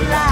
alive.